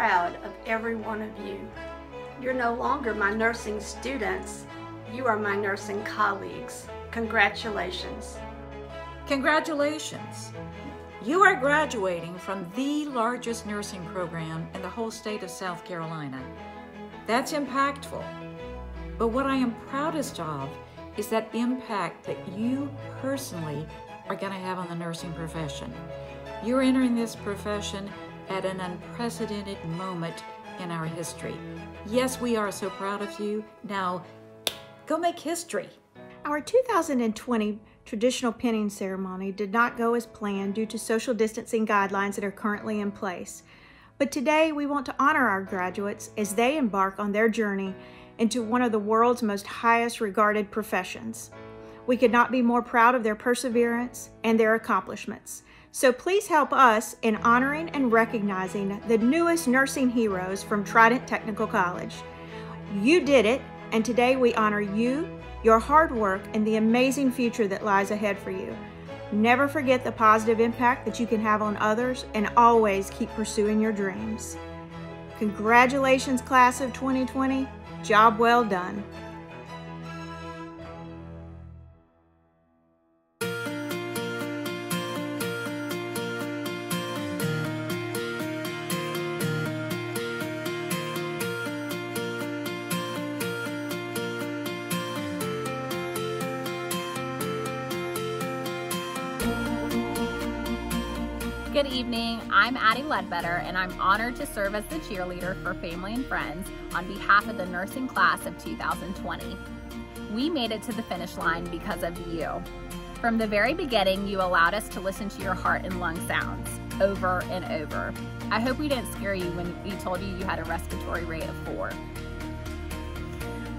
Proud of every one of you. You're no longer my nursing students, you are my nursing colleagues. Congratulations. Congratulations. You are graduating from the largest nursing program in the whole state of South Carolina. That's impactful. But what I am proudest of is that impact that you personally are going to have on the nursing profession. You're entering this profession at an unprecedented moment in our history. Yes, we are so proud of you. Now, go make history. Our 2020 traditional pinning ceremony did not go as planned due to social distancing guidelines that are currently in place. But today we want to honor our graduates as they embark on their journey into one of the world's most highest regarded professions. We could not be more proud of their perseverance and their accomplishments. So please help us in honoring and recognizing the newest nursing heroes from Trident Technical College. You did it, and today we honor you your hard work, and the amazing future that lies ahead for you. Never forget the positive impact that you can have on others and always keep pursuing your dreams. Congratulations, class of 2020. Job well done. Good evening. I'm Addie Ledbetter, and I'm honored to serve as the cheerleader for Family and Friends on behalf of the nursing class of 2020. We made it to the finish line because of you. From the very beginning, you allowed us to listen to your heart and lung sounds over and over. I hope we didn't scare you when we told you you had a respiratory rate of four.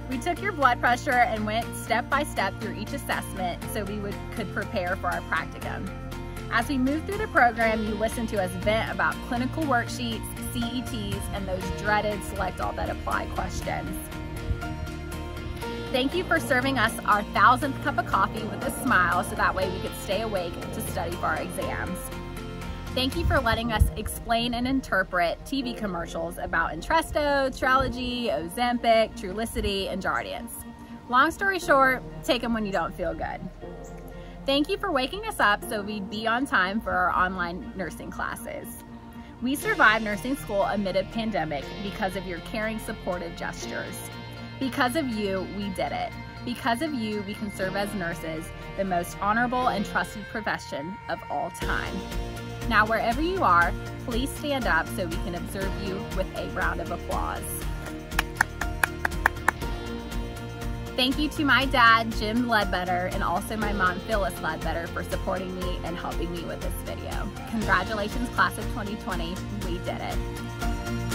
We took your blood pressure and went step by step through each assessment so we would, could prepare for our practicum. As we move through the program, you listen to us vent about clinical worksheets, CETs, and those dreaded select all that apply questions. Thank you for serving us our thousandth cup of coffee with a smile so that way we could stay awake to study for our exams. Thank you for letting us explain and interpret TV commercials about Entresto, Trelegy, Ozempic, Trulicity, and Jardiance. Long story short, take them when you don't feel good. Thank you for waking us up so we'd be on time for our online nursing classes. We survived nursing school amid a pandemic because of your caring, supportive gestures. Because of you, we did it. Because of you, we can serve as nurses, the most honorable and trusted profession of all time. Now, wherever you are, please stand up so we can observe you with a round of applause. Thank you to my dad, Jim Ledbetter, and also my mom, Phyllis Ledbetter, for supporting me and helping me with this video. Congratulations, class of 2020. We did it.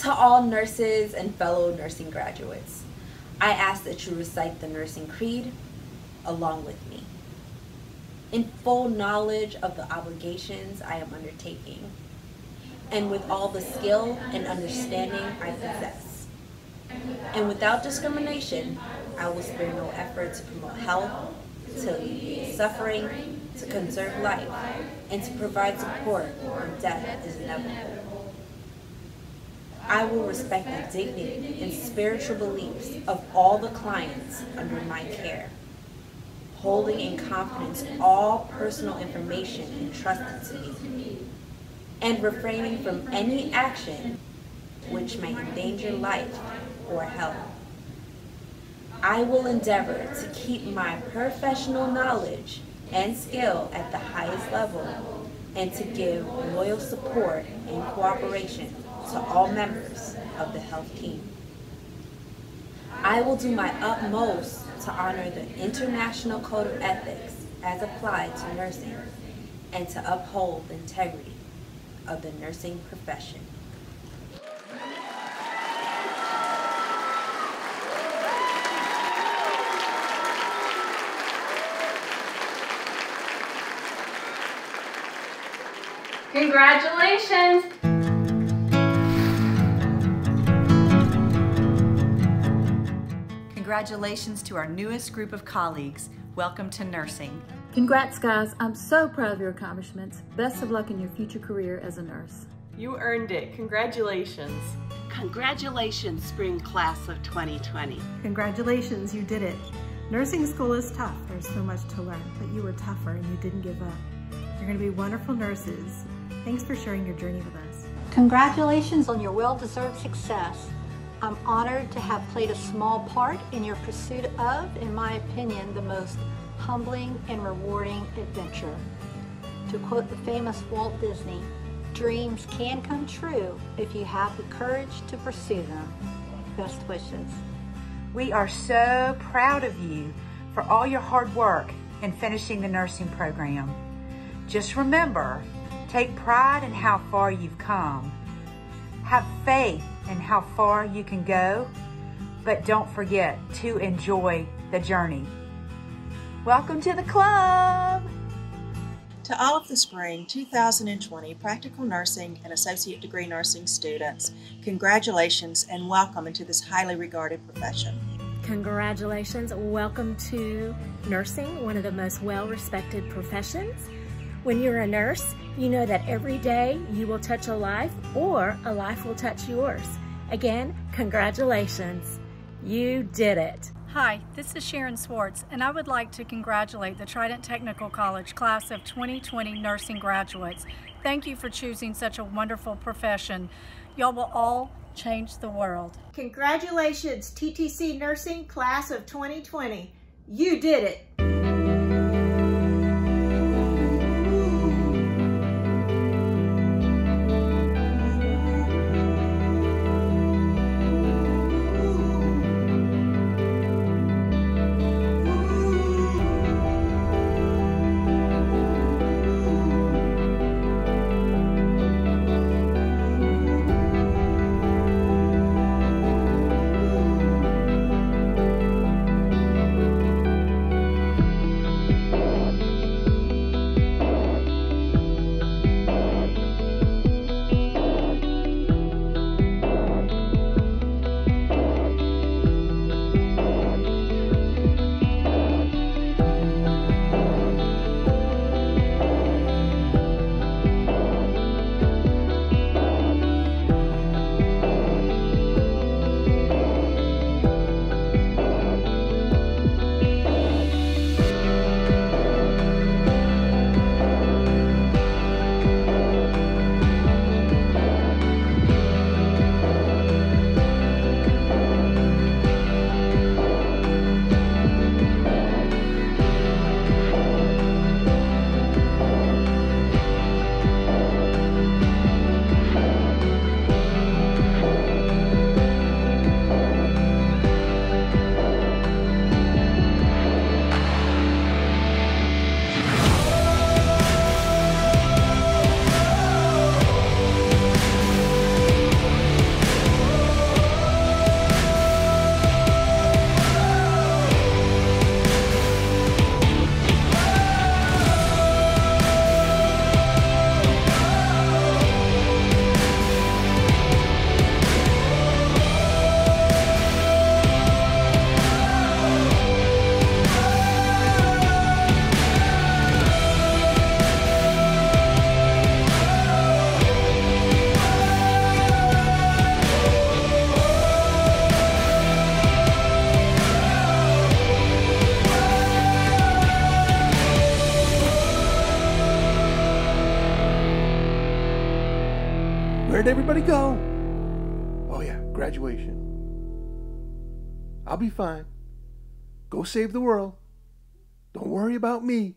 To all nurses and fellow nursing graduates, I ask that you recite the nursing creed along with me. In full knowledge of the obligations I am undertaking, and with all the skill and understanding I possess. And without discrimination, I will spare no effort to promote health, to alleviate suffering, to conserve life, and to provide support when death is inevitable. I will respect the dignity and spiritual beliefs of all the clients under my care, holding in confidence all personal information entrusted to me, and refraining from any action which may endanger life or health. I will endeavor to keep my professional knowledge and skill at the highest level and to give loyal support and cooperation to all members of the health team. I will do my utmost to honor the International Code of Ethics as applied to nursing and to uphold the integrity of the nursing profession. Congratulations! Congratulations to our newest group of colleagues. Welcome to nursing. Congrats, guys. I'm so proud of your accomplishments. Best of luck in your future career as a nurse. You earned it. Congratulations. Congratulations, spring class of 2020. Congratulations, you did it. Nursing school is tough. There's so much to learn, but you were tougher and you didn't give up. You're going to be wonderful nurses. Thanks for sharing your journey with us. Congratulations on your well-deserved success. I'm honored to have played a small part in your pursuit of, in my opinion, the most humbling and rewarding adventure. To quote the famous Walt Disney, dreams can come true if you have the courage to pursue them. Best wishes. We are so proud of you for all your hard work in finishing the nursing program. Just remember, take pride in how far you've come. Have faith in how far you can go, but don't forget to enjoy the journey. Welcome to the club! To all of the spring 2020 practical nursing and associate degree nursing students, congratulations and welcome into this highly regarded profession. Congratulations, welcome to nursing, one of the most well respected professions. When you're a nurse, you know that every day you will touch a life or a life will touch yours. Again, congratulations. You did it. Hi, this is Sharon Swartz, and I would like to congratulate the Trident Technical College class of 2020 nursing graduates. Thank you for choosing such a wonderful profession. Y'all will all change the world. Congratulations, TTC Nursing Class of 2020. You did it. Where'd everybody go? Oh, yeah, graduation. I'll be fine. Go save the world. Don't worry about me.